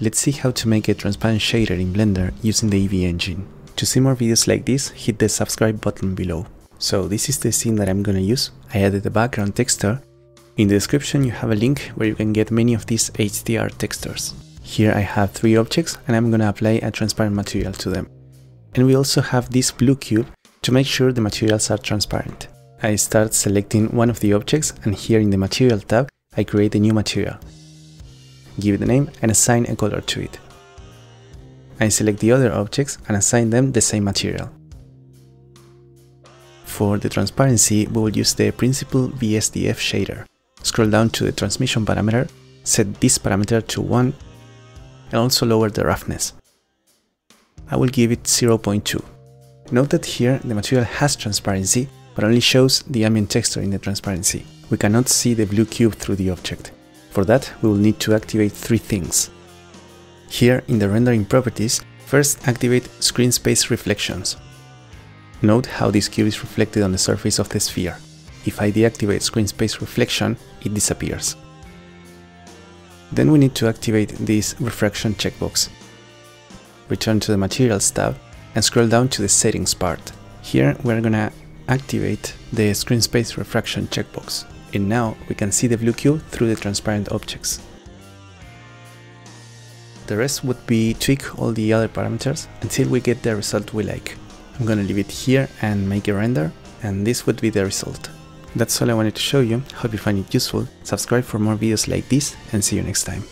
Let's see how to make a transparent shader in Blender using the Eevee engine. To see more videos like this, hit the subscribe button below. So this is the scene that I'm gonna use. I added the background texture. In the description you have a link where you can get many of these HDR textures. Here I have three objects and I'm gonna apply a transparent material to them. And we also have this blue cube to make sure the materials are transparent. I start selecting one of the objects and here in the material tab I create a new material. Give it a name and assign a color to it. I select the other objects and assign them the same material. For the transparency, we will use the Principled BSDF shader. Scroll down to the transmission parameter, set this parameter to 1, and also lower the roughness. I will give it 0.2. Note that here the material has transparency, but only shows the ambient texture in the transparency. We cannot see the blue cube through the object. For that, we will need to activate three things. Here in the rendering properties, first activate screen space reflections. Note how this cube is reflected on the surface of the sphere. If I deactivate screen space reflection, it disappears. Then we need to activate this refraction checkbox. Return to the materials tab and scroll down to the settings part. Here we're gonna activate the screen space refraction checkbox. And now we can see the blue cube through the transparent objects. The rest would be tweak all the other parameters until we get the result we like. I'm gonna leave it here and make a render and this would be the result. That's all I wanted to show you, hope you find it useful, subscribe for more videos like this and see you next time.